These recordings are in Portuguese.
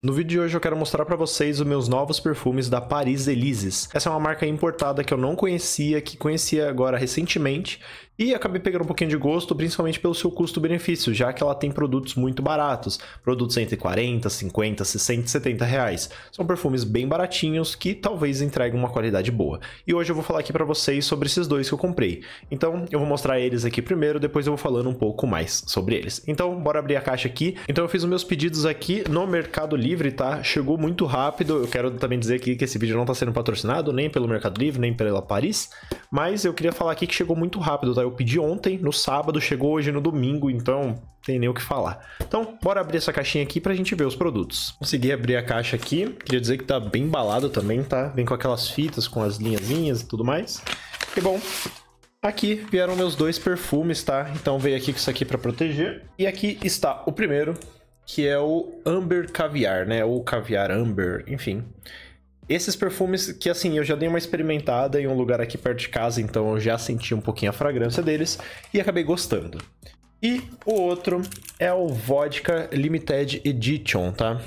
No vídeo de hoje eu quero mostrar para vocês os meus novos perfumes da Paris Elises. Essa é uma marca importada que eu não conhecia, que conhecia agora recentemente e acabei pegando um pouquinho de gosto, principalmente pelo seu custo-benefício, já que ela tem produtos muito baratos, produtos entre 40, 50, 60 70 reais. São perfumes bem baratinhos que talvez entreguem uma qualidade boa. E hoje eu vou falar aqui para vocês sobre esses dois que eu comprei. Então eu vou mostrar eles aqui primeiro, depois eu vou falando um pouco mais sobre eles. Então bora abrir a caixa aqui. Então eu fiz os meus pedidos aqui no Mercado Livre, tá? Chegou muito rápido. Eu quero também dizer aqui que esse vídeo não está sendo patrocinado nem pelo Mercado Livre, nem pela Paris, mas eu queria falar aqui que chegou muito rápido, tá? Eu pedi ontem, no sábado, chegou hoje no domingo, então tem nem o que falar. Então, bora abrir essa caixinha aqui pra gente ver os produtos. Consegui abrir a caixa aqui, queria dizer que tá bem embalado também, tá? Vem com aquelas fitas, com as linhazinhas e tudo mais. E bom, Aqui vieram meus dois perfumes, tá? Então veio aqui com isso aqui para proteger. E aqui está o primeiro, que é o Amber Caviar, né? Ou Caviar Amber, enfim. Esses perfumes que, assim, eu já dei uma experimentada em um lugar aqui perto de casa, então eu já senti um pouquinho a fragrância deles e acabei gostando. E o outro é o Vodka Limited Edition, tá?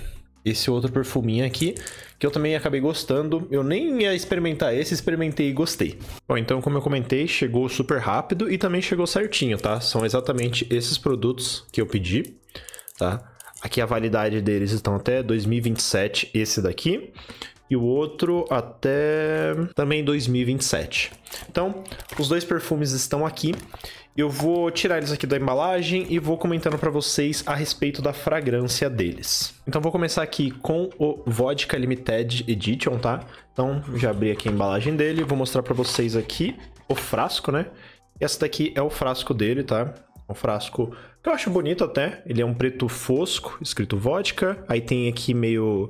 Esse outro perfuminho aqui, que eu também acabei gostando. Eu nem ia experimentar esse, experimentei e gostei. Bom, então, como eu comentei, chegou super rápido e também chegou certinho, tá? São exatamente esses produtos que eu pedi, tá? Aqui a validade deles estão até 2027, esse daqui e o outro até também 2027. Então, os dois perfumes estão aqui. Eu vou tirar eles aqui da embalagem e vou comentando para vocês a respeito da fragrância deles. Então vou começar aqui com o Vodka Limited Edition, tá? Então já abri aqui a embalagem dele, vou mostrar para vocês aqui o frasco, né? Essa daqui é o frasco dele, tá? Um frasco que eu acho bonito até. Ele é um preto fosco, escrito vodka. Aí tem aqui meio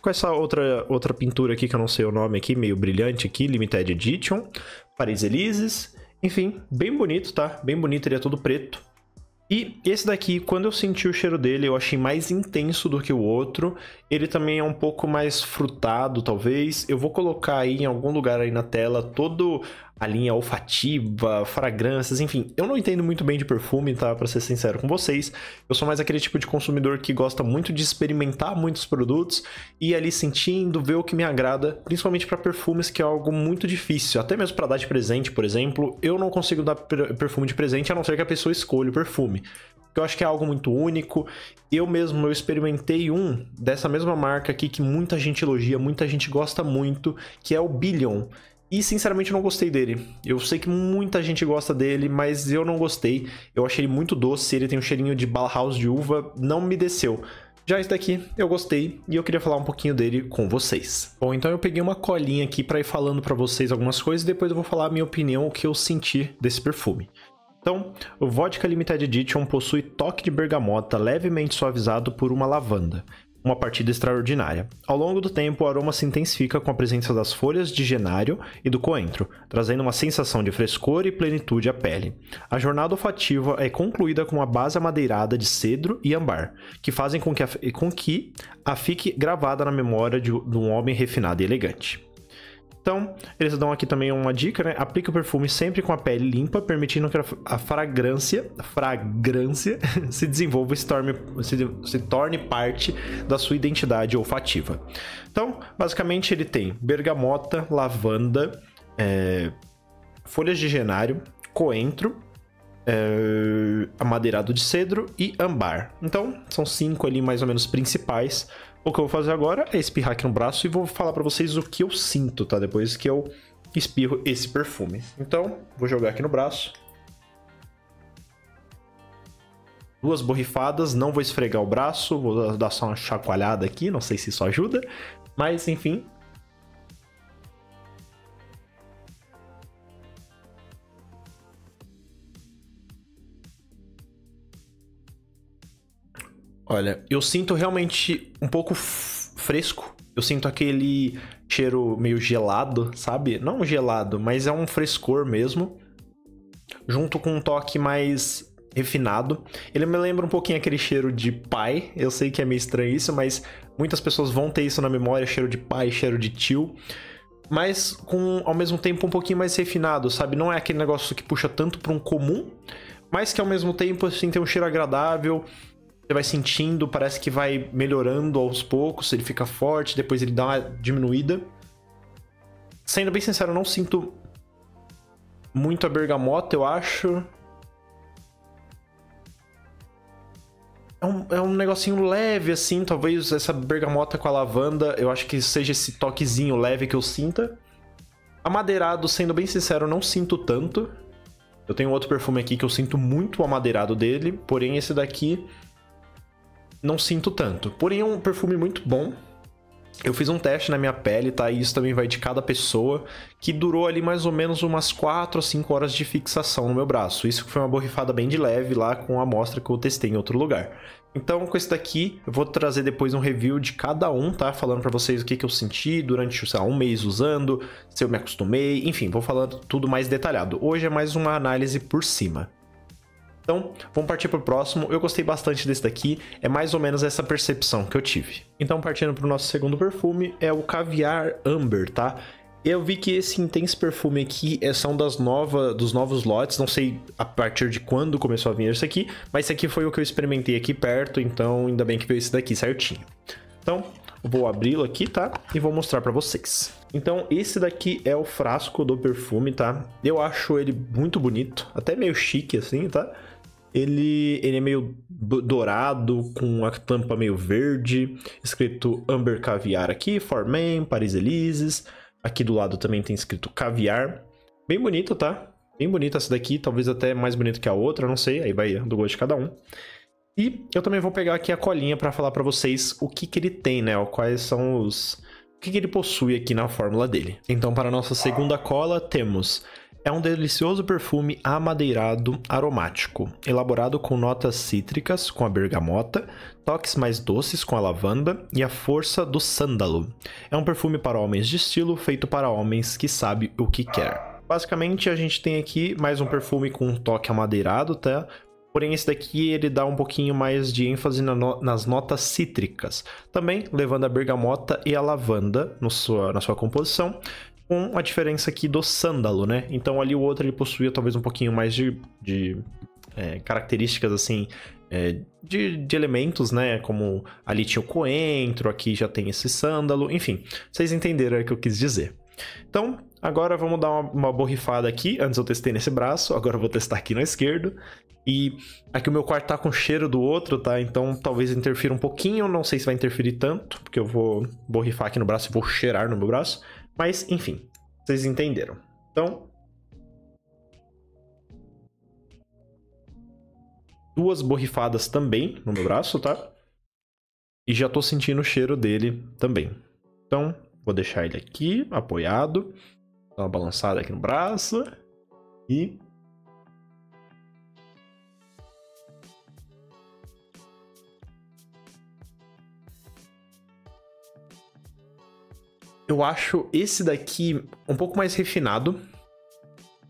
com essa outra, outra pintura aqui, que eu não sei o nome aqui, meio brilhante aqui, Limited Edition, Paris Elises, enfim, bem bonito, tá? Bem bonito, ele é todo preto. E esse daqui, quando eu senti o cheiro dele, eu achei mais intenso do que o outro. Ele também é um pouco mais frutado, talvez. Eu vou colocar aí em algum lugar aí na tela todo a linha olfativa, fragrâncias, enfim. Eu não entendo muito bem de perfume, tá? Pra ser sincero com vocês. Eu sou mais aquele tipo de consumidor que gosta muito de experimentar muitos produtos e ali sentindo, ver o que me agrada, principalmente para perfumes, que é algo muito difícil. Até mesmo para dar de presente, por exemplo, eu não consigo dar perfume de presente a não ser que a pessoa escolha o perfume eu acho que é algo muito único. Eu mesmo eu experimentei um dessa mesma marca aqui que muita gente elogia, muita gente gosta muito, que é o Billion. E sinceramente eu não gostei dele. Eu sei que muita gente gosta dele, mas eu não gostei. Eu achei ele muito doce, ele tem um cheirinho de Bauhaus de uva, não me desceu. Já esse daqui eu gostei e eu queria falar um pouquinho dele com vocês. Bom, então eu peguei uma colinha aqui para ir falando para vocês algumas coisas e depois eu vou falar a minha opinião, o que eu senti desse perfume. Então, o Vodka Limited Edition possui toque de bergamota levemente suavizado por uma lavanda uma partida extraordinária. Ao longo do tempo, o aroma se intensifica com a presença das folhas de genário e do coentro, trazendo uma sensação de frescor e plenitude à pele. A jornada olfativa é concluída com uma base amadeirada de cedro e ambar, que fazem com que a, com que a fique gravada na memória de, de um homem refinado e elegante. Então, eles dão aqui também uma dica, né? Aplique o perfume sempre com a pele limpa, permitindo que a fragrância, fragrância se desenvolva e se torne, se, se torne parte da sua identidade olfativa. Então, basicamente, ele tem bergamota, lavanda, é, folhas de genário, coentro, é, amadeirado de cedro e ambar. Então, são cinco ali mais ou menos principais. O que eu vou fazer agora é espirrar aqui no braço e vou falar para vocês o que eu sinto, tá? Depois que eu espirro esse perfume. Então, vou jogar aqui no braço. Duas borrifadas, não vou esfregar o braço, vou dar só uma chacoalhada aqui, não sei se isso ajuda. Mas, enfim, Olha, eu sinto realmente um pouco fresco. Eu sinto aquele cheiro meio gelado, sabe? Não gelado, mas é um frescor mesmo. Junto com um toque mais refinado. Ele me lembra um pouquinho aquele cheiro de pai. Eu sei que é meio estranho isso, mas muitas pessoas vão ter isso na memória, cheiro de pai, cheiro de tio. Mas com ao mesmo tempo um pouquinho mais refinado, sabe? Não é aquele negócio que puxa tanto para um comum, mas que ao mesmo tempo assim tem um cheiro agradável Você vai sentindo, parece que vai melhorando aos poucos, ele fica forte, depois ele dá uma diminuída. Sendo bem sincero, eu não sinto muito a bergamota, eu acho. É um, é um negocinho leve, assim, talvez essa bergamota com a lavanda, eu acho que seja esse toquezinho leve que eu sinta. Amadeirado, sendo bem sincero, não sinto tanto. Eu tenho outro perfume aqui que eu sinto muito o amadeirado dele, porém esse daqui não sinto tanto. Porém é um perfume muito bom. Eu fiz um teste na minha pele, tá? E isso também vai de cada pessoa, que durou ali mais ou menos umas 4 ou 5 horas de fixação no meu braço. Isso foi uma borrifada bem de leve lá com a amostra que eu testei em outro lugar. Então, com esse daqui, eu vou trazer depois um review de cada um, tá? Falando para vocês o que, que eu senti durante, sei lá, um mês usando, se eu me acostumei, enfim, vou falando tudo mais detalhado. Hoje é mais uma análise por cima. Então, vamos partir para o próximo. Eu gostei bastante desse daqui, é mais ou menos essa percepção que eu tive. Então, partindo para o nosso segundo perfume, é o Caviar Amber, tá? Eu vi que esse intenso perfume aqui é, são das nova, dos novos lotes, não sei a partir de quando começou a vir esse aqui, mas esse aqui foi o que eu experimentei aqui perto, então ainda bem que veio esse daqui certinho. Então, vou abri-lo aqui, tá? E vou mostrar para vocês. Então, esse daqui é o frasco do perfume, tá? Eu acho ele muito bonito, até meio chique assim, tá? Ele, ele é meio dourado, com a tampa meio verde, escrito Amber Caviar aqui, For Men, Paris Elises. Aqui do lado também tem escrito Caviar. Bem bonito, tá? Bem bonita essa daqui, talvez até mais bonita que a outra, não sei, aí vai do gosto de cada um. E eu também vou pegar aqui a colinha para falar para vocês o que que ele tem, né? Quais são os... O que, que ele possui aqui na fórmula dele. Então, para a nossa segunda cola, temos é um delicioso perfume amadeirado aromático, elaborado com notas cítricas com a bergamota, toques mais doces com a lavanda e a força do sândalo. É um perfume para homens de estilo, feito para homens que sabem o que quer. Basicamente, a gente tem aqui mais um perfume com um toque amadeirado, tá? Porém, esse daqui ele dá um pouquinho mais de ênfase na no nas notas cítricas, também levando a bergamota e a lavanda sua, na sua composição, com a diferença aqui do sândalo, né? Então ali o outro ele possuía talvez um pouquinho mais de, de é, características assim é, de, de, elementos, né? Como ali tinha o coentro, aqui já tem esse sândalo, enfim, vocês entenderam o que eu quis dizer. Então, agora vamos dar uma, uma borrifada aqui. Antes eu testei nesse braço, agora eu vou testar aqui no esquerdo. E aqui o meu quarto tá com cheiro do outro, tá? Então talvez interfira um pouquinho, não sei se vai interferir tanto, porque eu vou borrifar aqui no braço e vou cheirar no meu braço. Mas, enfim, vocês entenderam. Então. Duas borrifadas também no meu braço, tá? E já tô sentindo o cheiro dele também. Então, vou deixar ele aqui, apoiado. Dá uma balançada aqui no braço. E Eu acho esse daqui um pouco mais refinado.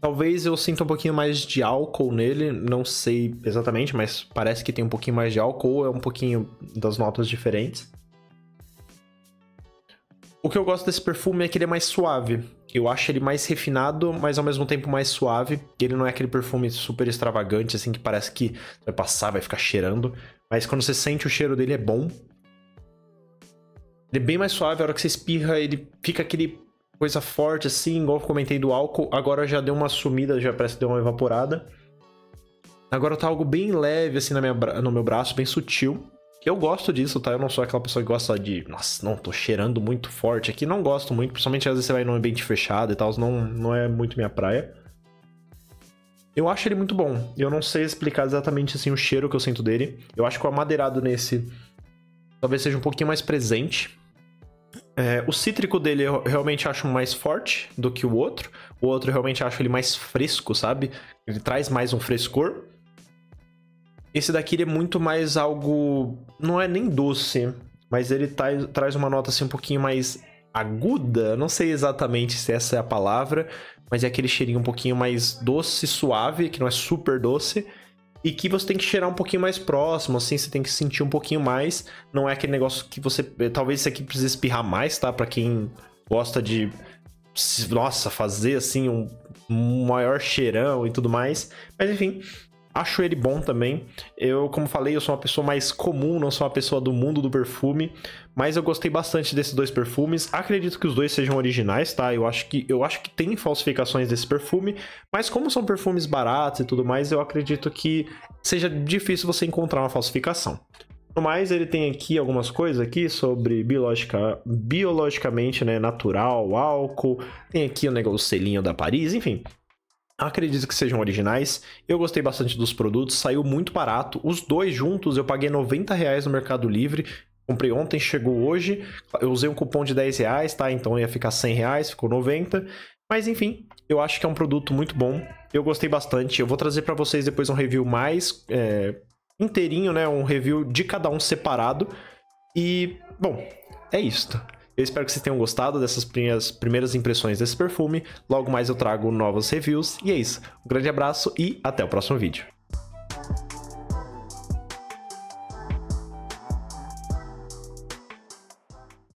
Talvez eu sinta um pouquinho mais de álcool nele, não sei exatamente, mas parece que tem um pouquinho mais de álcool, é um pouquinho das notas diferentes. O que eu gosto desse perfume é que ele é mais suave. Eu acho ele mais refinado, mas ao mesmo tempo mais suave. Ele não é aquele perfume super extravagante, assim, que parece que vai passar, vai ficar cheirando. Mas quando você sente o cheiro dele é bom. Ele é bem mais suave, a hora que você espirra, ele fica aquele coisa forte assim, igual eu comentei do álcool. Agora já deu uma sumida, já parece que deu uma evaporada. Agora tá algo bem leve assim na minha, no meu braço, bem sutil. Eu gosto disso, tá? Eu não sou aquela pessoa que gosta de. Nossa, não, tô cheirando muito forte aqui. Não gosto muito, principalmente às vezes você vai num ambiente fechado e tal, não, não é muito minha praia. Eu acho ele muito bom. Eu não sei explicar exatamente assim o cheiro que eu sinto dele. Eu acho que o amadeirado nesse talvez seja um pouquinho mais presente. É, o cítrico dele eu realmente acho mais forte do que o outro. O outro eu realmente acho ele mais fresco, sabe? Ele traz mais um frescor. Esse daqui ele é muito mais algo. Não é nem doce, mas ele traz, traz uma nota assim um pouquinho mais aguda. Não sei exatamente se essa é a palavra, mas é aquele cheirinho um pouquinho mais doce, suave, que não é super doce e que você tem que cheirar um pouquinho mais próximo, assim, você tem que sentir um pouquinho mais. Não é aquele negócio que você. Talvez isso aqui precise espirrar mais, tá? Pra quem gosta de. Nossa, fazer assim um, um maior cheirão e tudo mais. Mas enfim, Acho ele bom também. Eu, como falei, eu sou uma pessoa mais comum, não sou uma pessoa do mundo do perfume, mas eu gostei bastante desses dois perfumes. Acredito que os dois sejam originais, tá? Eu acho que eu acho que tem falsificações desse perfume, mas como são perfumes baratos e tudo mais, eu acredito que seja difícil você encontrar uma falsificação. No mais, ele tem aqui algumas coisas aqui sobre biologica, biologicamente, né, natural, álcool. Tem aqui o negócio selinho da Paris, enfim. Acredito que sejam originais. Eu gostei bastante dos produtos, saiu muito barato. Os dois juntos eu paguei 90 reais no Mercado Livre. Comprei ontem, chegou hoje. Eu usei um cupom de 10 reais, tá? Então ia ficar 100 reais, ficou 90. Mas enfim, eu acho que é um produto muito bom. Eu gostei bastante. Eu vou trazer para vocês depois um review mais é, inteirinho, né? Um review de cada um separado. E, bom, é isto. Eu espero que vocês tenham gostado dessas primeiras, primeiras impressões desse perfume. Logo mais eu trago novos reviews. E é isso. Um grande abraço e até o próximo vídeo.